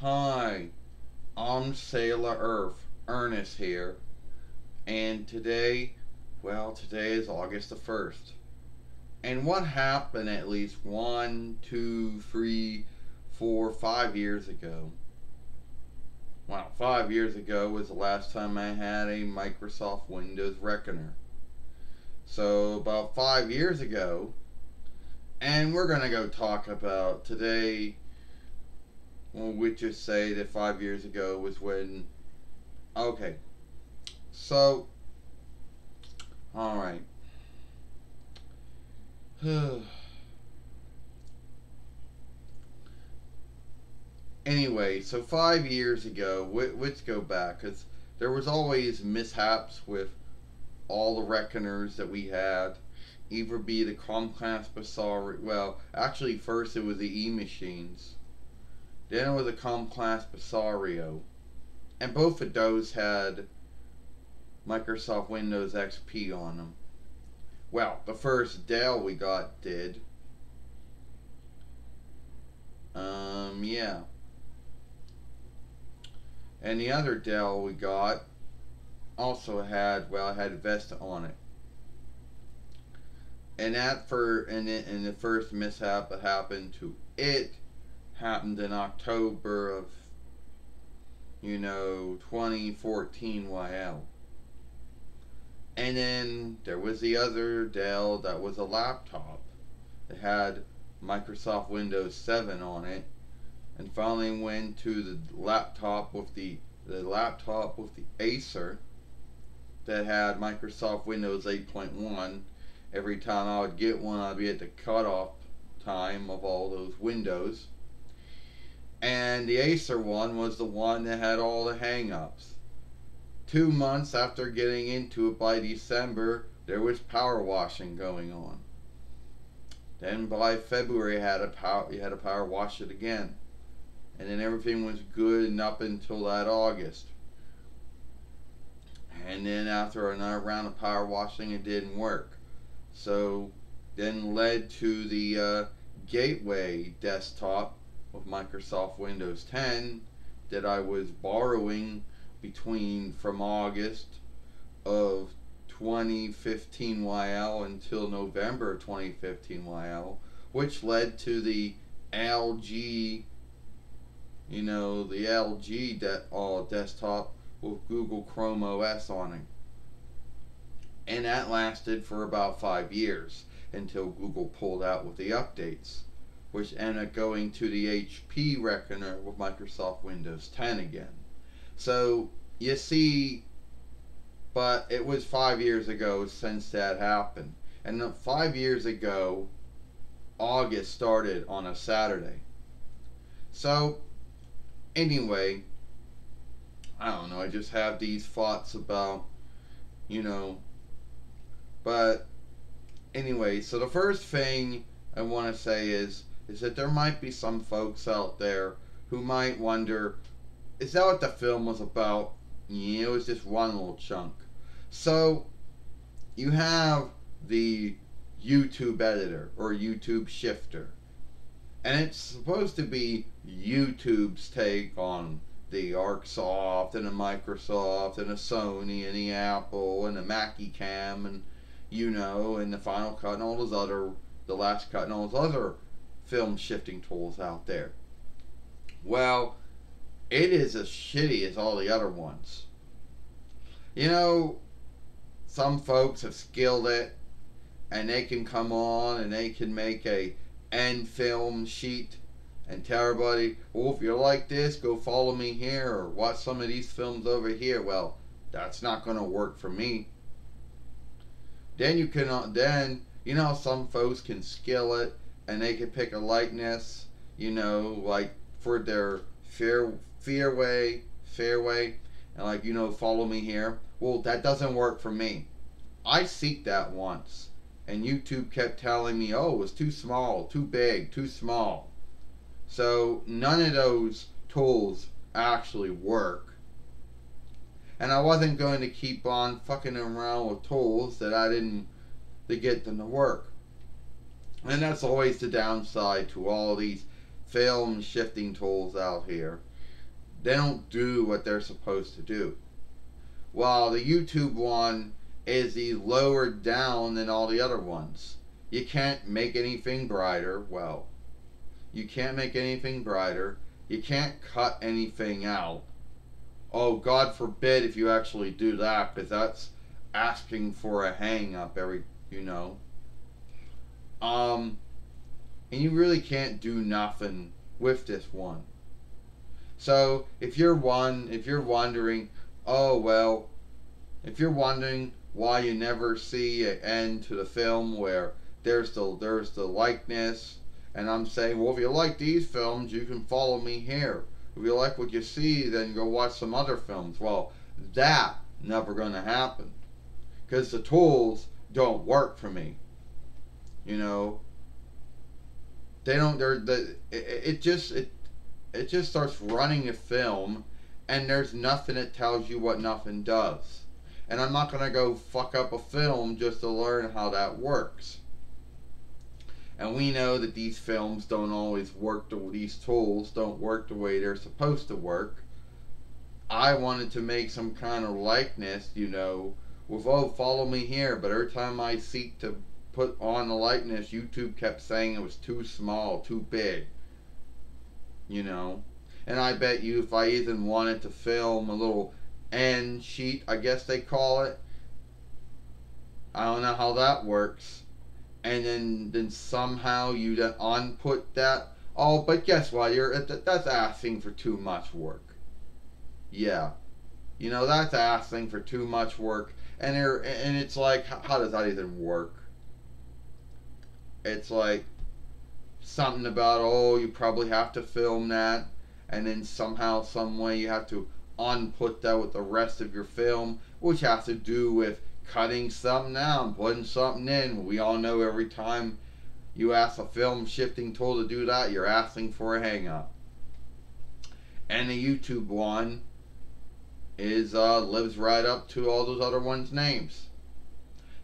Hi, I'm Sailor Earth, Ernest here. And today, well, today is August the 1st. And what happened at least one, two, three, four, five years ago? Well, five years ago was the last time I had a Microsoft Windows Reckoner. So, about five years ago, and we're going to go talk about today we just say that five years ago was when. Okay. So. Alright. anyway, so five years ago, let's go back, because there was always mishaps with all the reckoners that we had. Either be the Compaq Presario, well, actually first it was the E-machines then it was a Compaq Presario. And both of those had Microsoft Windows XP on them. Well, the first Dell we got did. Um, yeah. And the other Dell we got also had, well, had Vista on it. And that for, and, it, and the first mishap that happened to it happened in October of, you know, 2014 YL. And then there was the other Dell that was a laptop. It had Microsoft Windows 7 on it. And finally went to the laptop with the the laptop with the Acer that had Microsoft Windows 8.1. Every time I would get one, I'd be at the cutoff time of all those windows. And the Acer one was the one that had all the hangups. Two months after getting into it by December, there was power washing going on. Then by February, had a power, you had to power wash it again. And then everything was good and up until that August. And then after another round of power washing, it didn't work. So then led to the uh, Gateway desktop of Microsoft Windows 10 that I was borrowing between from August of 2015 YL until November 2015 YL, which led to the LG, you know, the LG de- uh, desktop with Google Chrome OS on it. And that lasted for about five years until Google pulled out with the updates which ended up going to the HP Reckoner with Microsoft Windows 10 again. So you see, but it was five years ago since that happened. And five years ago, August started on a Saturday. So, anyway, I don't know, I just have these thoughts about, you know, but anyway, so the first thing I want to say is is that there might be some folks out there who might wonder, is that what the film was about? Yeah, it was just one little chunk. So, you have the YouTube editor or YouTube shifter. And it's supposed to be YouTube's take on the ArcSoft and the Microsoft and the Sony and the Apple and the Mackie Cam and you know and the Final Cut and all those other the last cut and all those other film shifting tools out there. Well, it is as shitty as all the other ones. You know, some folks have skilled it and they can come on and they can make a end film sheet and tell everybody, well, if you're like this, go follow me here or watch some of these films over here. Well, that's not going to work for me. Then you can, uh, then, you know, some folks can skill it and they can pick a likeness, you know, like for their fair fairway, fairway, and like you know, follow me here. Well, that doesn't work for me. I seek that once, and YouTube kept telling me, oh, it was too small, too big, too small. So none of those tools actually work. And I wasn't going to keep on fucking around with tools that I didn't to get them to work. And that's always the downside to all these film shifting tools out here. They don't do what they're supposed to do. While the YouTube one is the lower down than all the other ones. You can't make anything brighter. Well, you can't make anything brighter. You can't cut anything out. Oh, God forbid if you actually do that, because that's asking for a hang up every, you know. Um, and you really can't do nothing with this one. So if you're one, if you're wondering, oh well, if you're wondering why you never see an end to the film where there's the there's the likeness, and I'm saying, well, if you like these films, you can follow me here. If you like what you see, then go watch some other films. Well, that never gonna happen, because the tools don't work for me. You know, they don't. They're the. It, it just it it just starts running a film, and there's nothing that tells you what nothing does. And I'm not gonna go fuck up a film just to learn how that works. And we know that these films don't always work. The, these tools don't work the way they're supposed to work. I wanted to make some kind of likeness, you know, with oh follow me here, but every time I seek to put on the likeness, YouTube kept saying it was too small, too big. You know? And I bet you if I even wanted to film a little end sheet, I guess they call it. I don't know how that works. And then then somehow you then unput that. Oh, but guess what? You're that's asking for too much work. Yeah. You know, that's asking for too much work. And, and it's like, how does that even work? It's like something about oh you probably have to film that and then somehow some way you have to unput that with the rest of your film which has to do with cutting something out and putting something in. We all know every time you ask a film shifting tool to do that you're asking for a hang up and the youtube one is uh, lives right up to all those other ones names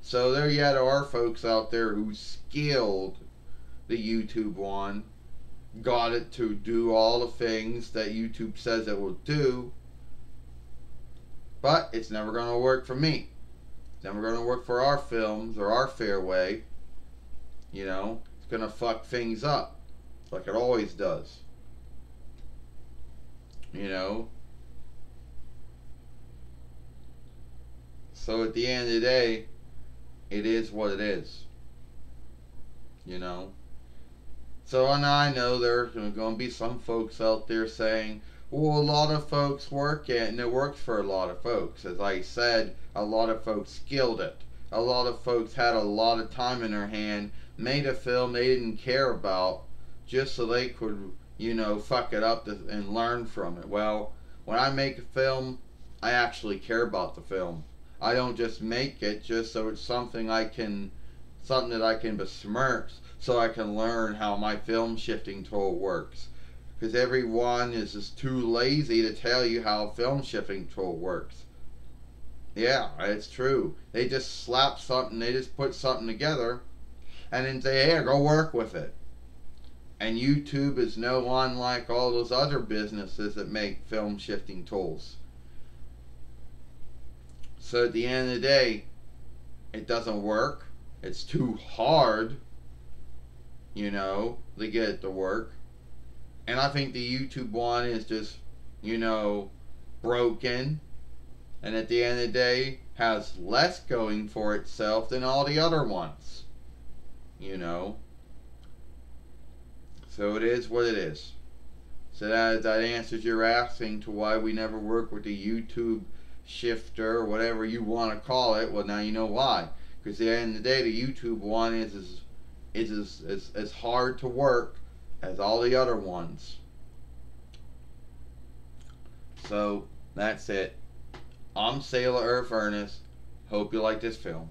so there yet are folks out there who skilled the YouTube one, got it to do all the things that YouTube says it will do, but it's never going to work for me. It's never going to work for our films or our fairway. You know, it's going to fuck things up like it always does. You know? So at the end of the day, it is what it is. You know? So, and I know there's going to be some folks out there saying, well, a lot of folks work it, and it works for a lot of folks. As I said, a lot of folks skilled it. A lot of folks had a lot of time in their hand, made a film they didn't care about, just so they could, you know, fuck it up and learn from it. Well, when I make a film, I actually care about the film. I don't just make it just so it's something I can, something that I can besmirch so I can learn how my film shifting tool works. Because everyone is just too lazy to tell you how film shifting tool works. Yeah, it's true. They just slap something, they just put something together and then say, hey, go work with it. And YouTube is no unlike all those other businesses that make film shifting tools. So at the end of the day, it doesn't work. It's too hard, you know, to get it to work. And I think the YouTube one is just, you know, broken. And at the end of the day, has less going for itself than all the other ones. You know. So it is what it is. So that, that answers your asking to why we never work with the YouTube shifter, whatever you want to call it. Well, now you know why. Because at the end of the day, the YouTube one is as, is as, as, as hard to work as all the other ones. So, that's it. I'm Sailor Earth Ernest. Hope you like this film.